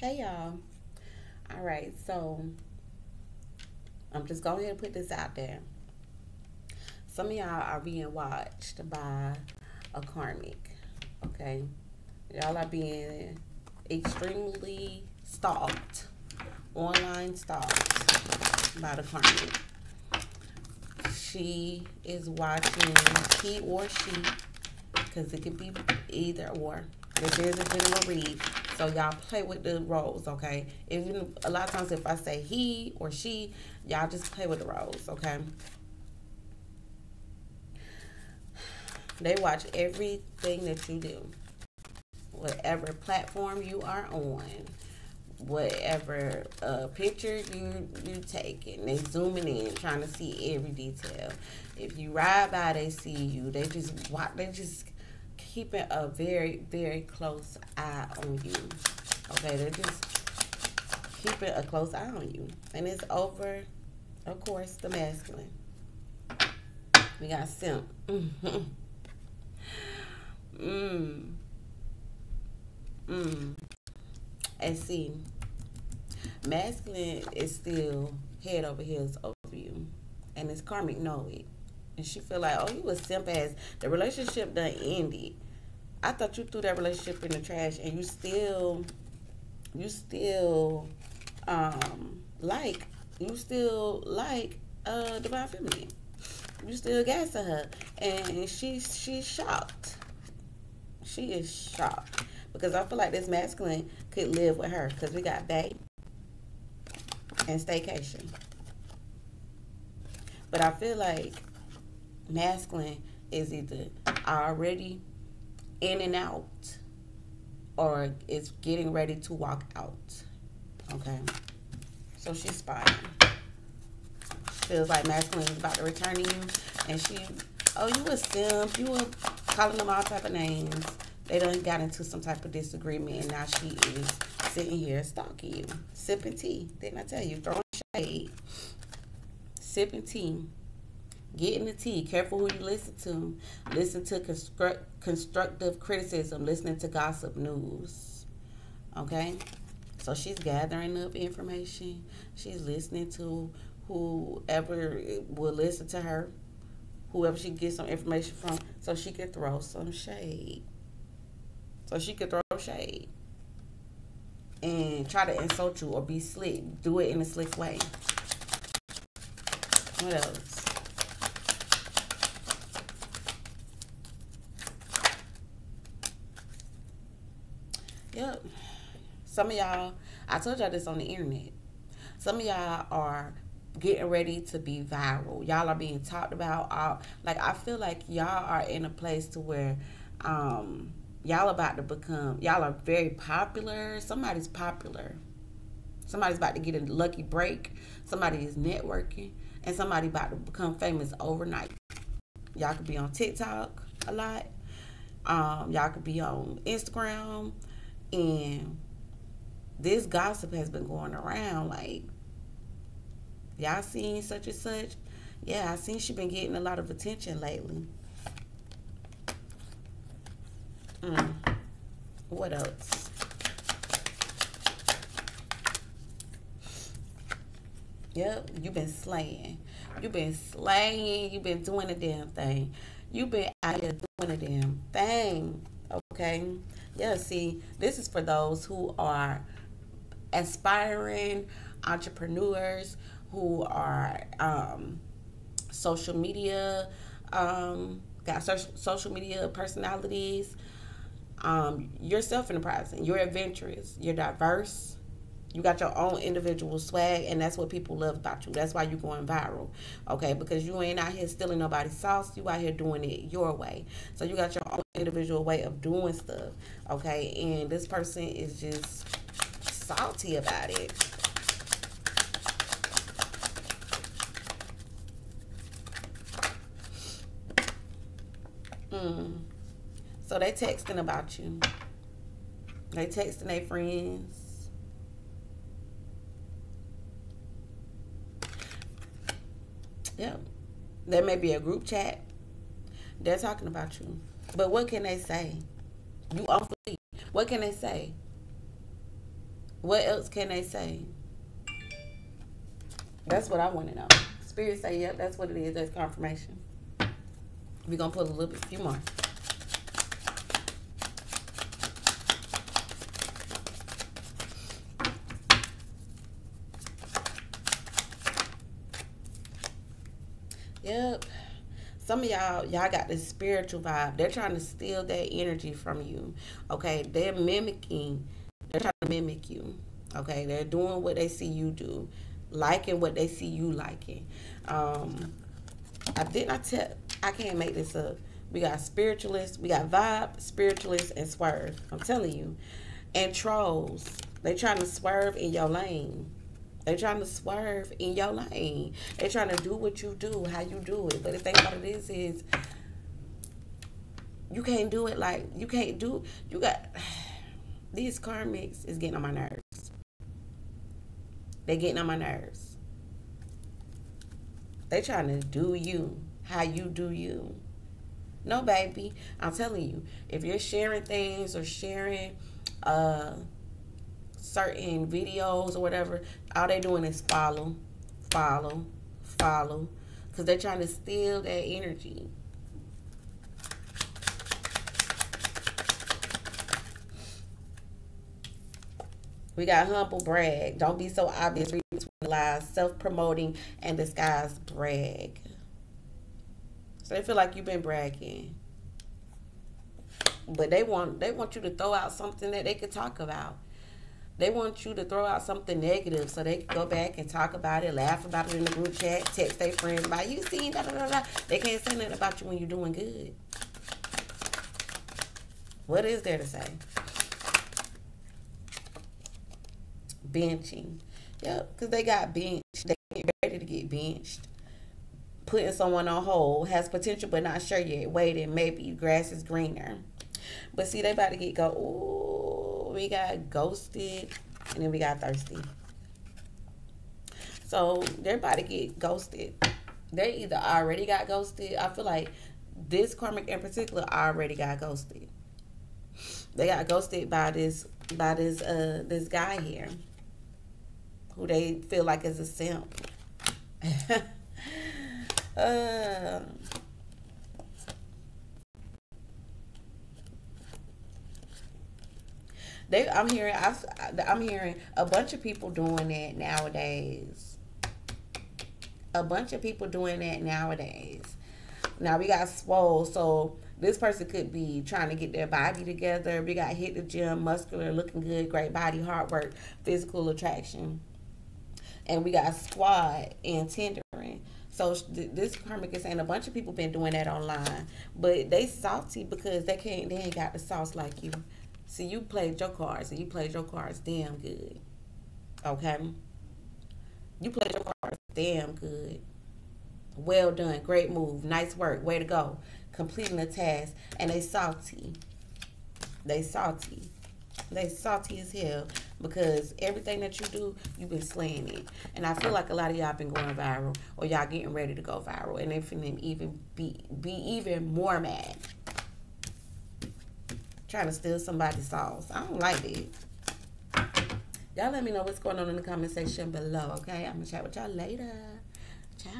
Hey y'all. All right, so I'm just going ahead and put this out there. Some of y'all are being watched by a karmic. Okay. Y'all are being extremely stalked. Online stalked by the karmic. She is watching he or she, because it could be either or. This is a general read. So y'all play with the roles, okay? Even a lot of times if I say he or she, y'all just play with the roles, okay? They watch everything that you do. Whatever platform you are on, whatever uh, picture you you taking, they zooming in, trying to see every detail. If you ride by, they see you. They just watch. They just keeping a very, very close eye on you. Okay, they're just keeping a close eye on you. And it's over, of course, the masculine. We got simp. mm. Mm. And see, masculine is still head over heels over you. And it's karmic know it. And she feel like, oh, you a simp as the relationship done ended. I thought you threw that relationship in the trash and you still you still um like you still like uh divine feminine. You still gas to her. And she's she's shocked. She is shocked. Because I feel like this masculine could live with her. Because we got Bae and staycation. But I feel like masculine is either already in and out or is getting ready to walk out. Okay. So she's spying. Feels like masculine is about to return to you. And she, oh, you a simp. You were calling them all type of names. They done got into some type of disagreement. And now she is sitting here stalking you. Sipping tea. Didn't I tell you? Throwing shade. Sipping tea Get in the tea. Careful who you listen to. Listen to construct, constructive criticism. Listening to gossip news. Okay? So she's gathering up information. She's listening to whoever will listen to her. Whoever she gets some information from. So she could throw some shade. So she could throw shade. And try to insult you or be slick. Do it in a slick way. What else? Yep. Some of y'all, I told y'all this on the internet. Some of y'all are getting ready to be viral. Y'all are being talked about. All, like I feel like y'all are in a place to where um, y'all about to become. Y'all are very popular. Somebody's popular. Somebody's about to get a lucky break. Somebody is networking, and somebody about to become famous overnight. Y'all could be on TikTok a lot. Um, y'all could be on Instagram and this gossip has been going around like y'all seen such and such? Yeah i seen she been getting a lot of attention lately. Mm. what else? Yep you been slaying. You been slaying. You been doing the damn thing. You been out here doing the damn thing okay? Yeah, see, this is for those who are aspiring entrepreneurs who are um, social media, um, got social media personalities. Um, you're self-enterprising. You're adventurous. You're diverse. You got your own individual swag, and that's what people love about you. That's why you're going viral, okay? Because you ain't out here stealing nobody's sauce. You out here doing it your way. So you got your own individual way of doing stuff, okay? And this person is just salty about it. Mm. So they texting about you. They texting their friends Yeah. There may be a group chat. They're talking about you. But what can they say? You awfully. What can they say? What else can they say? That's what I want to know. Spirit say, yep, that's what it is. That's confirmation. We're going to put a little bit, few more. Yep. Some of y'all, y'all got this spiritual vibe. They're trying to steal that energy from you. Okay. They're mimicking. Mimic you. Okay. They're doing what they see you do. Liking what they see you liking. Um, I did not tell I can't make this up. We got spiritualists, we got vibe, spiritualists, and swerve. I'm telling you. And trolls. They trying to swerve in your lane. They trying to swerve in your lane. They trying to do what you do, how you do it. But the thing about it is, is you can't do it like you can't do. You got these karmics is getting on my nerves. They getting on my nerves. They trying to do you how you do you. No, baby. I'm telling you, if you're sharing things or sharing uh certain videos or whatever, all they doing is follow, follow, follow. Because they're trying to steal that energy. We got humble brag. Don't be so obvious. Read between lies. Self-promoting and disguised brag. So they feel like you've been bragging. But they want they want you to throw out something that they could talk about. They want you to throw out something negative so they can go back and talk about it, laugh about it in the group chat, text their friends about you seen da da da da. They can't say nothing about you when you're doing good. What is there to say? Benching. Yep, because they got benched. They get ready to get benched. Putting someone on hold has potential but not sure yet. Waiting, maybe grass is greener. But see, they about to get go. Ooh, we got ghosted, and then we got thirsty. So they're about to get ghosted. They either already got ghosted. I feel like this karmic in particular already got ghosted. They got ghosted by this by this uh this guy here, who they feel like is a simp. uh, They, I'm hearing, I, I'm hearing a bunch of people doing that nowadays. A bunch of people doing that nowadays. Now we got swole, so this person could be trying to get their body together. We got hit the gym, muscular, looking good, great body, hard work, physical attraction, and we got squad and tendering. So this karmic is saying a bunch of people been doing that online, but they salty because they can't, they ain't got the sauce like you. See, you played your cards and you played your cards damn good. Okay? You played your cards damn good. Well done. Great move. Nice work. Way to go. Completing the task. And they salty. They salty. They salty as hell because everything that you do, you've been slaying it. And I feel like a lot of y'all been going viral or y'all getting ready to go viral. And they finna even be, be even more mad trying to steal somebody's sauce. I don't like it. Y'all let me know what's going on in the comment section below, okay? I'm to chat with y'all later.